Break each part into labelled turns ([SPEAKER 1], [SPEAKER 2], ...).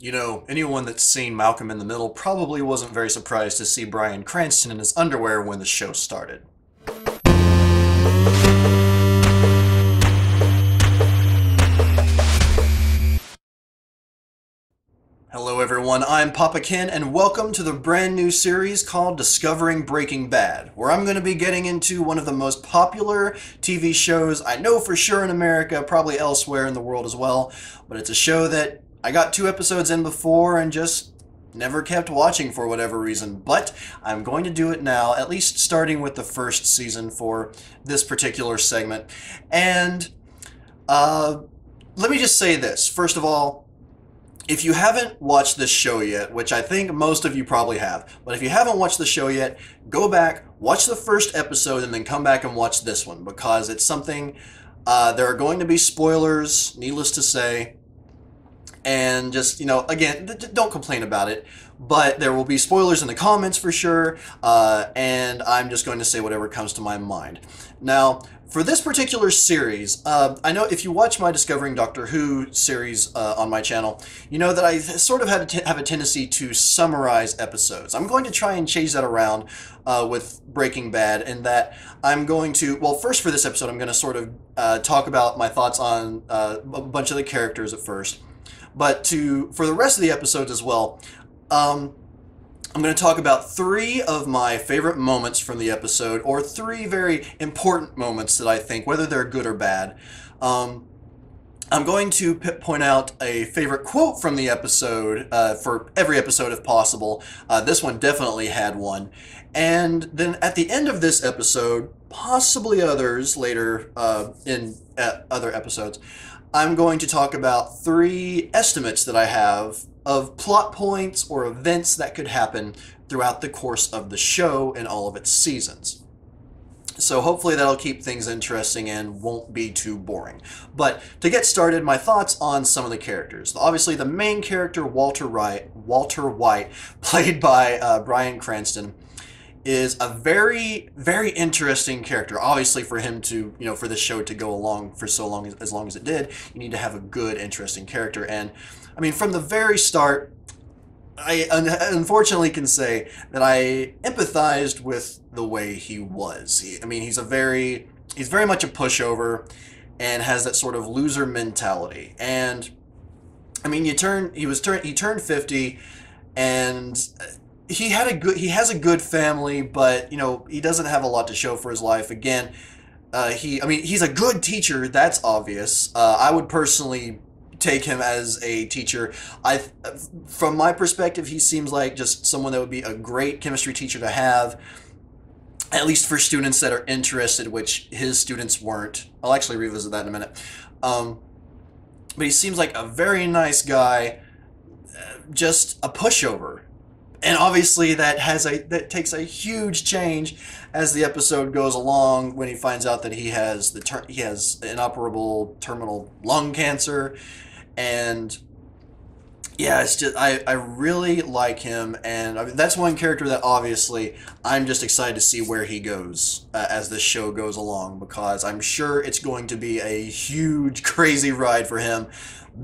[SPEAKER 1] You know, anyone that's seen Malcolm in the Middle probably wasn't very surprised to see Bryan Cranston in his underwear when the show started. Hello, everyone. I'm Papa Kenn, and welcome to the brand new series called Discovering Breaking Bad, where I'm going to be getting into one of the most popular TV shows I know for sure in America, probably elsewhere in the world as well. But it's a show that I got two episodes in before and just never kept watching for whatever reason. But I'm going to do it now, at least starting with the first season for this particular segment. And uh, let me just say this first of all, if you haven't watched this show yet, which I think most of you probably have, but if you haven't watched the show yet, go back, watch the first episode, and then come back and watch this one because it's something. Uh, there are going to be spoilers, needless to say, and just you know, again, d- don't complain about it. But there will be spoilers in the comments for sure, uh, and I'm just going to say whatever comes to my mind. Now, for this particular series, uh, I know if you watch my Discovering Doctor Who series uh, on my channel, you know that I sort of had have a tendency to summarize episodes. I'm going to try and change that around uh, with Breaking Bad, in that I'm going to, well, first for this episode, I'm going to sort of uh, talk about my thoughts on uh, a bunch of the characters at first. But to for the rest of the episodes as well, um, I'm going to talk about three of my favorite moments from the episode, or three very important moments that I think, whether they're good or bad. Um, I'm going to point out a favorite quote from the episode uh, for every episode if possible. Uh, this one definitely had one. And then at the end of this episode, possibly others later uh, in other episodes, I'm going to talk about three estimates that I have of plot points or events that could happen throughout the course of the show and all of its seasons. So hopefully that'll keep things interesting and won't be too boring. But to get started, my thoughts on some of the characters. Obviously, the main character, Walter Wright, Walter White, played by uh, Bryan Cranston, is a very, very interesting character. Obviously, for him to, you know, for the show to go along for so long as, as long as it did, you need to have a good, interesting character. And I mean, from the very start, I un- unfortunately can say that I empathized with the way he was. He, I mean, he's a very, he's very much a pushover, and has that sort of loser mentality. And I mean, you turn, he was turn, he turned fifty, and he had a good, he has a good family, but you know, he doesn't have a lot to show for his life. Again, uh, he, I mean, he's a good teacher. That's obvious. Uh, I would personally take him as a teacher. I, from my perspective, he seems like just someone that would be a great chemistry teacher to have, at least for students that are interested, which his students weren't. I'll actually revisit that in a minute. Um, but he seems like a very nice guy, just a pushover. And obviously that has a that takes a huge change as the episode goes along when he finds out that he has the ter- he has inoperable terminal lung cancer. And yeah, it's just I, I really like him, and I mean, that's one character that obviously I'm just excited to see where he goes uh, as this show goes along because I'm sure it's going to be a huge, crazy ride for him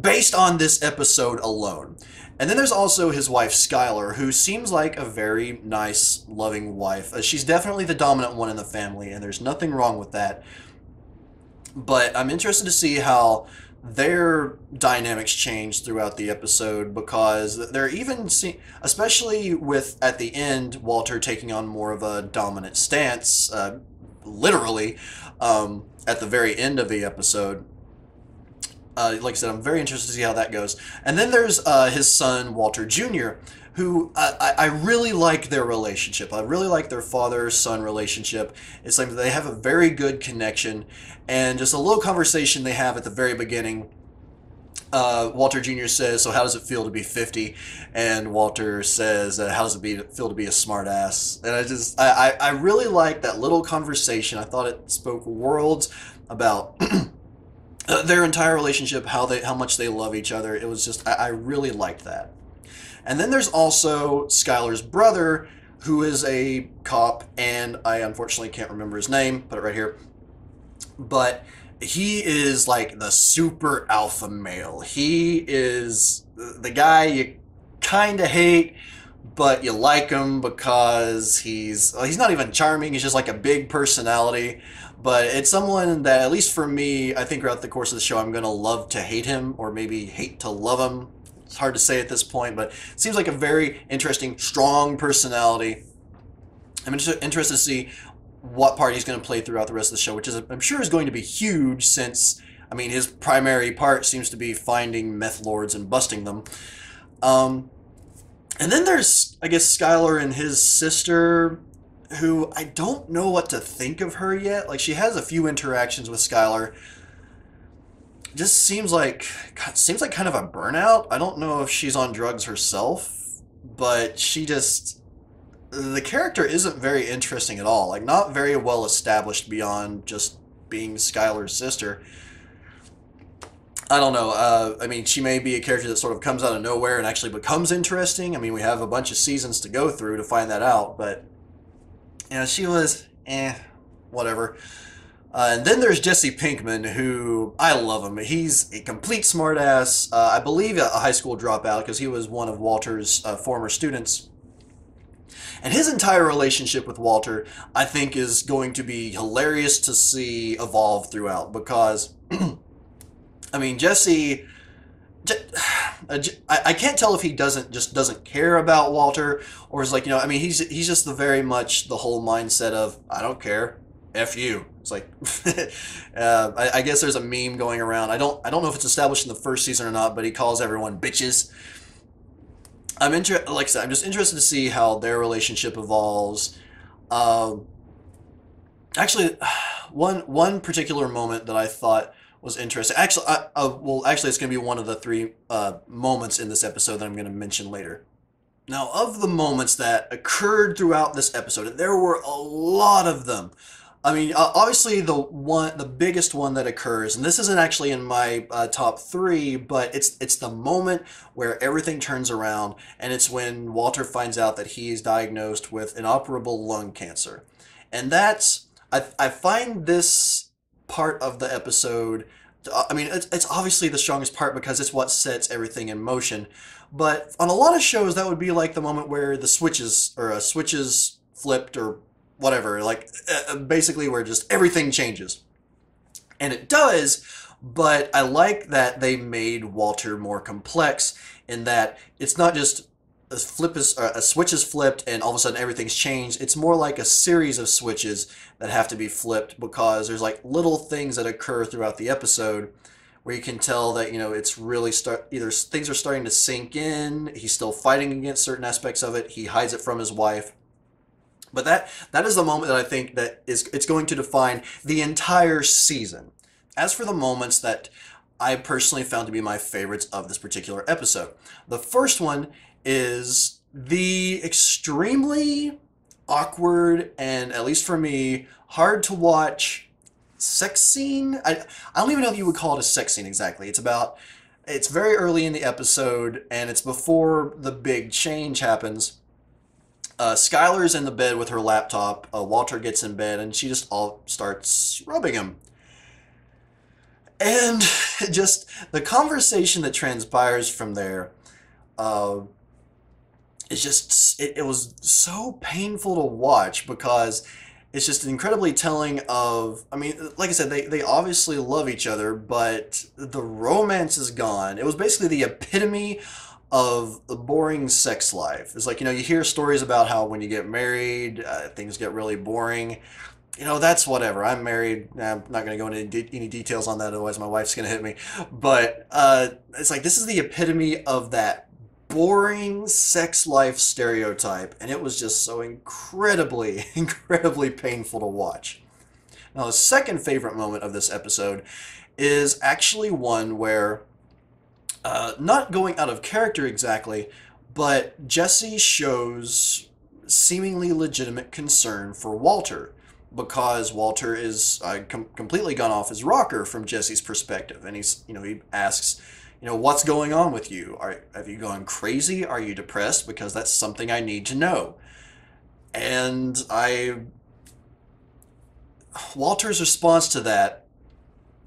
[SPEAKER 1] based on this episode alone. And then there's also his wife Skyler, who seems like a very nice, loving wife. Uh, she's definitely the dominant one in the family, and there's nothing wrong with that. But I'm interested to see how their dynamics change throughout the episode because they're even see, especially with at the end Walter taking on more of a dominant stance, uh, literally um, at the very end of the episode. Uh, like I said, I'm very interested to see how that goes. And then there's uh, his son Walter Jr., who I, I really like their relationship. I really like their father son relationship. It's like they have a very good connection, and just a little conversation they have at the very beginning. Uh, Walter Jr. says, "So how does it feel to be 50?" And Walter says, uh, "How does it be, feel to be a smartass?" And I just, I, I, I really like that little conversation. I thought it spoke worlds about their entire relationship, how they, how much they love each other. It was just, I, I really liked that. And then there's also Skyler's brother, who is a cop, and I unfortunately can't remember his name, put it right here. But he is like the super alpha male. He is the guy you kind of hate, but you like him because he's well, he's not even charming. He's just like a big personality. But it's someone that, at least for me, I think throughout the course of the show, I'm gonna love to hate him, or maybe hate to love him. It's hard to say at this point, but it seems like a very interesting, strong personality. I'm interested to see what part he's going to play throughout the rest of the show, which is I'm sure is going to be huge since I mean his primary part seems to be finding meth lords and busting them. Um, and then there's I guess Skyler and his sister, who I don't know what to think of her yet. Like she has a few interactions with Skyler. Just seems like seems like kind of a burnout. I don't know if she's on drugs herself, but she just the character isn't very interesting at all. Like, not very well established beyond just being Skyler's sister. I don't know. Uh, I mean, she may be a character that sort of comes out of nowhere and actually becomes interesting. I mean, we have a bunch of seasons to go through to find that out, but you know, she was eh, whatever. Uh, and then there's Jesse Pinkman, who I love him. He's a complete smartass. Uh, I believe a high school dropout because he was one of Walter's uh, former students. And his entire relationship with Walter, I think, is going to be hilarious to see evolve throughout because, I mean, Jesse. I can't tell if he doesn't just doesn't care about Walter or is like you know I mean he's he's just the very much the whole mindset of I don't care f you it's like uh, I, I, guess there's a meme going around I don't I don't know if it's established in the first season or not but he calls everyone bitches I'm interested. Like I said, I'm just interested to see how their relationship evolves. Um, actually, one one particular moment that I thought was interesting. Actually, I, uh, well, actually, it's going to be one of the three uh, moments in this episode that I'm going to mention later. Now, of the moments that occurred throughout this episode, there were a lot of them. I mean, uh, obviously the one, the biggest one that occurs, and this isn't actually in my uh, top three, but it's it's the moment where everything turns around, and it's when Walter finds out that he's diagnosed with inoperable lung cancer, and that's I I find this part of the episode. I mean, it's, it's obviously the strongest part because it's what sets everything in motion. But on a lot of shows, that would be like the moment where the switches or uh, switches flipped or whatever, like uh, basically where just everything changes. And it does, but I like that they made Walter more complex in that it's not just a flip is uh, a switch is flipped and all of a sudden everything's changed. It's more like a series of switches that have to be flipped because there's like little things that occur throughout the episode where you can tell that you know it's really start either things are starting to sink in. He's still fighting against certain aspects of it. He hides it from his wife. But that that is the moment that I think that is it's going to define the entire season. As for the moments that I personally found to be my favorites of this particular episode, the first one is the extremely awkward and at least for me hard to watch sex scene. I I don't even know if you would call it a sex scene exactly. It's about it's very early in the episode and it's before the big change happens uh, Skyler's in the bed with her laptop. Uh, Walter gets in bed and she just all starts rubbing him. And just the conversation that transpires from there uh, is just, it, it was so painful to watch because it's just incredibly telling of i mean like i said they, they obviously love each other but the romance is gone it was basically the epitome of the boring sex life. It's like, you know, you hear stories about how when you get married, uh, things get really boring. You know, that's whatever. I'm married. I'm not going to go into any details on that, otherwise, my wife's going to hit me. But uh, it's like, this is the epitome of that boring sex life stereotype. And it was just so incredibly, incredibly painful to watch. Now, the second favorite moment of this episode is actually one where uh, not going out of character exactly, but Jesse shows seemingly legitimate concern for Walter because Walter is uh, com- completely gone off his rocker from Jesse's perspective, and he's you know he asks, you know, what's going on with you? Are have you gone crazy? Are you depressed? Because that's something I need to know. And I Walter's response to that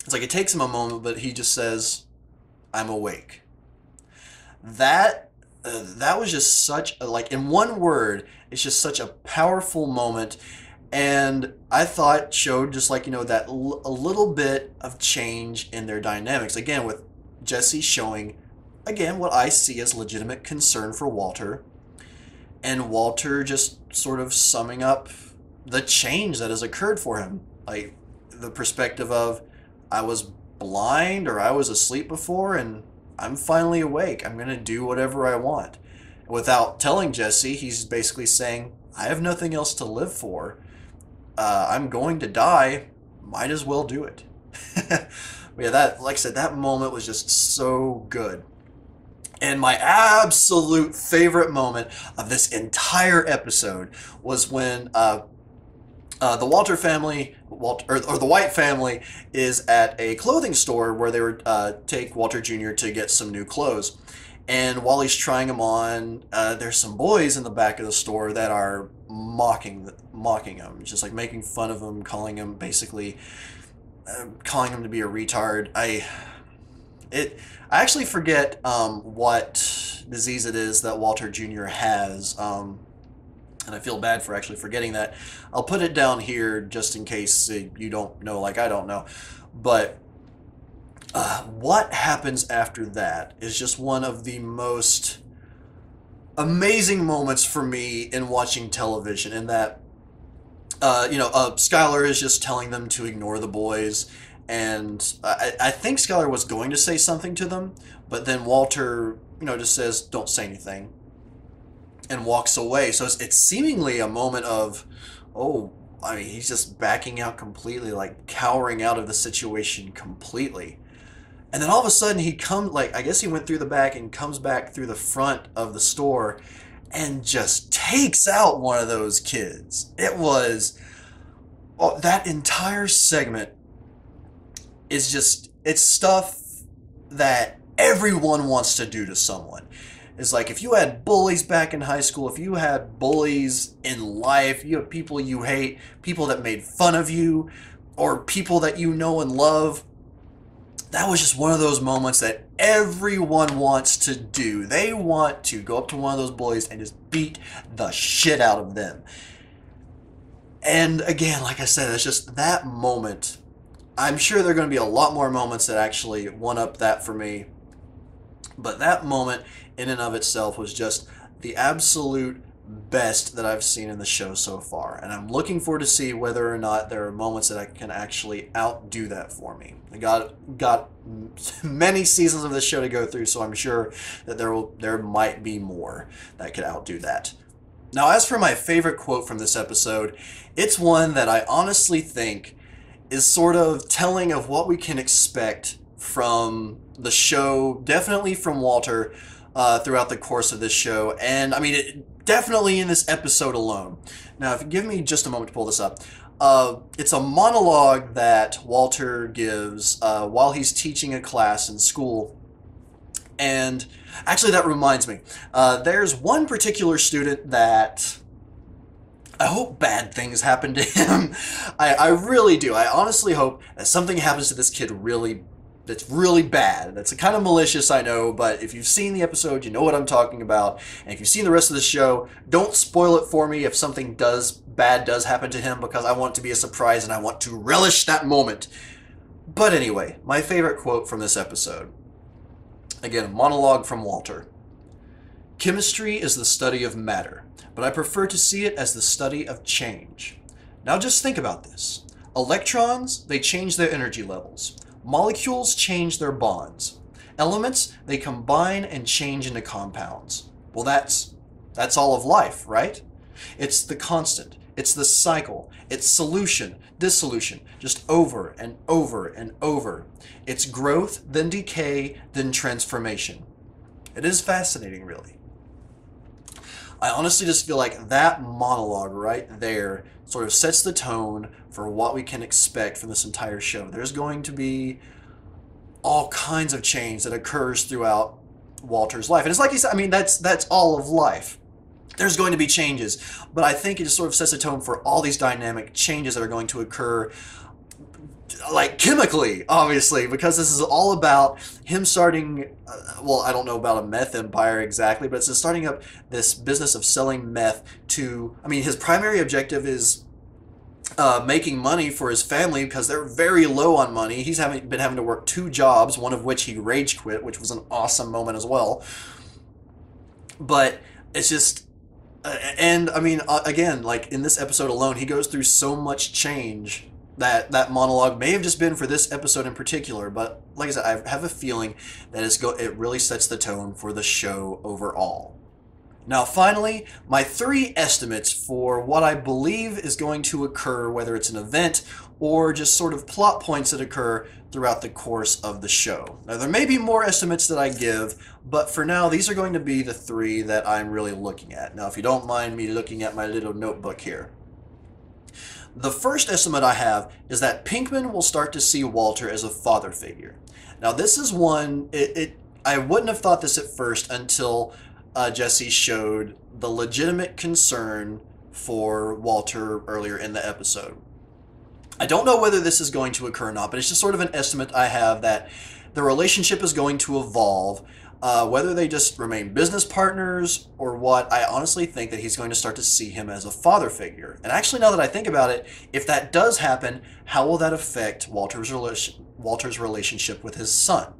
[SPEAKER 1] it's like it takes him a moment, but he just says, "I'm awake." That uh, that was just such a, like in one word, it's just such a powerful moment, and I thought showed just like you know that l- a little bit of change in their dynamics. Again with Jesse showing again what I see as legitimate concern for Walter, and Walter just sort of summing up the change that has occurred for him, like the perspective of I was blind or I was asleep before and I'm finally awake. I'm going to do whatever I want. Without telling Jesse, he's basically saying, I have nothing else to live for. Uh, I'm going to die. Might as well do it. yeah, that, like I said, that moment was just so good. And my absolute favorite moment of this entire episode was when uh, uh, the Walter family, Walter, or, or, the White family, is at a clothing store where they would uh, take Walter Jr. to get some new clothes. And while he's trying them on, uh, there's some boys in the back of the store that are mocking mocking him, just like making fun of him, calling him basically, uh, calling him to be a retard. I it I actually forget um, what disease it is that Walter Jr. has. Um, and I feel bad for actually forgetting that. I'll put it down here just in case you don't know, like I don't know. But uh, what happens after that is just one of the most amazing moments for me in watching television. In that, uh, you know, uh, Skyler is just telling them to ignore the boys. And I, I think Skyler was going to say something to them, but then Walter, you know, just says, don't say anything and walks away. So it's, it's seemingly a moment of, oh, I mean, he's just backing out completely, like cowering out of the situation completely. And then all of a sudden he comes, like, I guess he went through the back and comes back through the front of the store and just takes out one of those kids. It was, oh, that entire segment is just, it's stuff that everyone wants to do to someone is like if you had bullies back in high school, if you had bullies in life, you have people you hate, people that made fun of you, or people that you know and love, that was just one of those moments that everyone wants to do. They want to go up to one of those bullies and just beat the shit out of them. And again, like I said, it's just that moment. I'm sure there are going to be a lot more moments that actually one up that for me. But that moment in and of itself was just the absolute best that I've seen in the show so far. And I'm looking forward to see whether or not there are moments that I can actually outdo that for me. I got got many seasons of this show to go through, so I'm sure that there will there might be more that could outdo that. Now, as for my favorite quote from this episode, it's one that I honestly think is sort of telling of what we can expect from the show, definitely from Walter, uh, throughout the course of this show. And I mean, it, definitely in this episode alone. Now, if you give me just a moment to pull this up, uh, it's a monologue that Walter gives uh, while he's teaching a class in school. And actually, that reminds me, uh, there's one particular student that I hope bad things happen to him. I, I really do. I honestly hope that something happens to this kid really that's really bad. That's a kind of malicious, I know, but if you've seen the episode, you know what I'm talking about. And if you've seen the rest of the show, don't spoil it for me if something does bad does happen to him because I want to be a surprise and I want to relish that moment. But anyway, my favorite quote from this episode. Again, a monologue from Walter. Chemistry is the study of matter, but I prefer to see it as the study of change. Now just think about this. Electrons, they change their energy levels. Molecules change their bonds. Elements, they combine and change into compounds. Well, that's that's all of life, right? It's the constant. It's the cycle. It's solution, dissolution, just over and over and over. It's growth, then decay, then transformation. It is fascinating, really. I honestly just feel like that monologue right there sort of sets the tone for what we can expect from this entire show. There's going to be all kinds of change that occurs throughout Walter's life. And it's like he said, I mean, that's that's all of life. There's going to be changes, but I think it just sort of sets a tone for all these dynamic changes that are going to occur like chemically, obviously, because this is all about him starting. Uh, well, I don't know about a meth empire exactly, but it's just starting up this business of selling meth to. I mean, his primary objective is uh, making money for his family because they're very low on money. He's having been having to work two jobs, one of which he rage quit, which was an awesome moment as well. But it's just, uh, and I mean, uh, again, like in this episode alone, he goes through so much change that that monologue may have just been for this episode in particular. But like I said, I have a feeling that it's go- it really sets the tone for the show overall. Now, finally, my three estimates for what I believe is going to occur, whether it's an event or just sort of plot points that occur throughout the course of the show. Now, there may be more estimates that I give, but for now, these are going to be the three that I'm really looking at. Now, if you don't mind me looking at my little notebook here. The first estimate I have is that Pinkman will start to see Walter as a father figure. Now, this is one, it, it I wouldn't have thought this at first until uh, Jesse showed the legitimate concern for Walter earlier in the episode. I don't know whether this is going to occur or not, but it's just sort of an estimate I have that the relationship is going to evolve. Uh, whether they just remain business partners or what, I honestly think that he's going to start to see him as a father figure. And actually, now that I think about it, if that does happen, how will that affect Walter's, Walter's relationship with his son?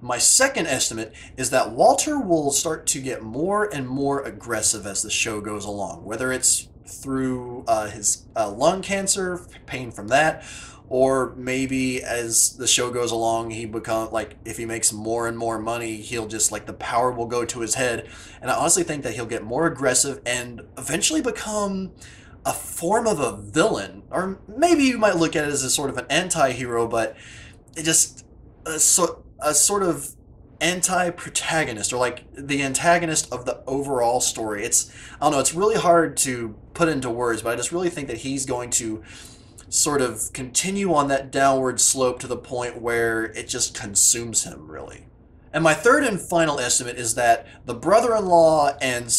[SPEAKER 1] My second estimate is that Walter will start to get more and more aggressive as the show goes along, whether it's through uh, his uh, lung cancer, pain from that, or maybe as the show goes along, he become like if he makes more and more money, he'll just like the power will go to his head, and I honestly think that he'll get more aggressive and eventually become a form of a villain, or maybe you might look at it as a sort of an anti-hero, but it just uh, so a sort of anti-protagonist or like the antagonist of the overall story. It's I don't know, it's really hard to put into words, but I just really think that he's going to sort of continue on that downward slope to the point where it just consumes him really. And my third and final estimate is that the brother-in-law and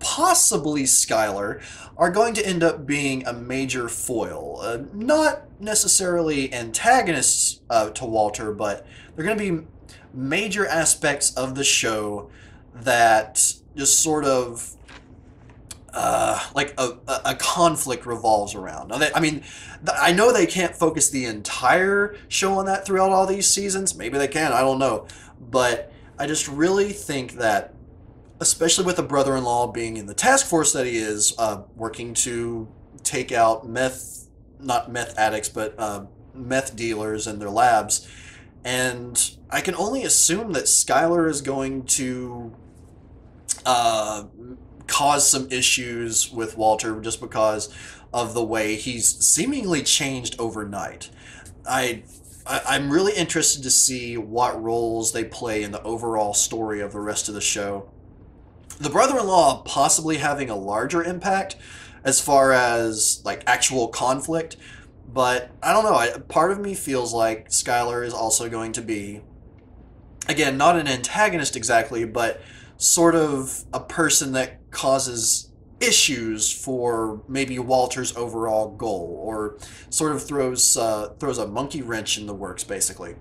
[SPEAKER 1] possibly Skyler are going to end up being a major foil. Uh, not necessarily antagonists uh, to Walter, but they're going to be major aspects of the show that just sort of uh, like a, a conflict revolves around. Now, they, I mean, I know they can't focus the entire show on that throughout all these seasons. Maybe they can. I don't know. But I just really think that, especially with the brother-in-law being in the task force that he is, uh, working to take out meth, not meth addicts, but uh, meth dealers and their labs, and I can only assume that Skyler is going to uh, cause some issues with Walter just because of the way he's seemingly changed overnight. I, I am really interested to see what roles they play in the overall story of the rest of the show. The brother-in-law possibly having a larger impact as far as like actual conflict but I don't know. I, part of me feels like Skyler is also going to be, again, not an antagonist exactly, but sort of a person that causes issues for maybe Walter's overall goal, or sort of throws uh, throws a monkey wrench in the works, basically.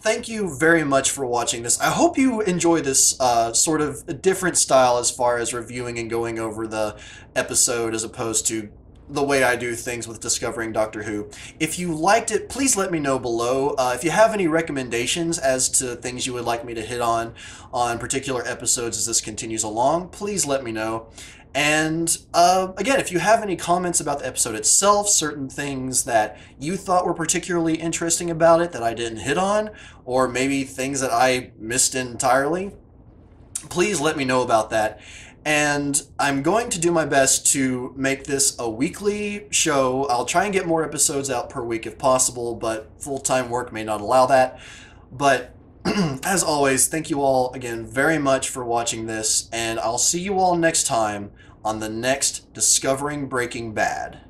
[SPEAKER 1] Thank you very much for watching this. I hope you enjoy this uh, sort of different style as far as reviewing and going over the episode as opposed to the way I do things with discovering Doctor Who. If you liked it, please let me know below. Uh, if you have any recommendations as to things you would like me to hit on on particular episodes as this continues along, please let me know. And uh, again, if you have any comments about the episode itself, certain things that you thought were particularly interesting about it that I didn't hit on, or maybe things that I missed entirely, please let me know about that and I'm going to do my best to make this a weekly show. I'll try and get more episodes out per week if possible, but full time work may not allow that. But as always, thank you all again very much for watching this, and I'll see you all next time on the next Discovering Breaking Bad.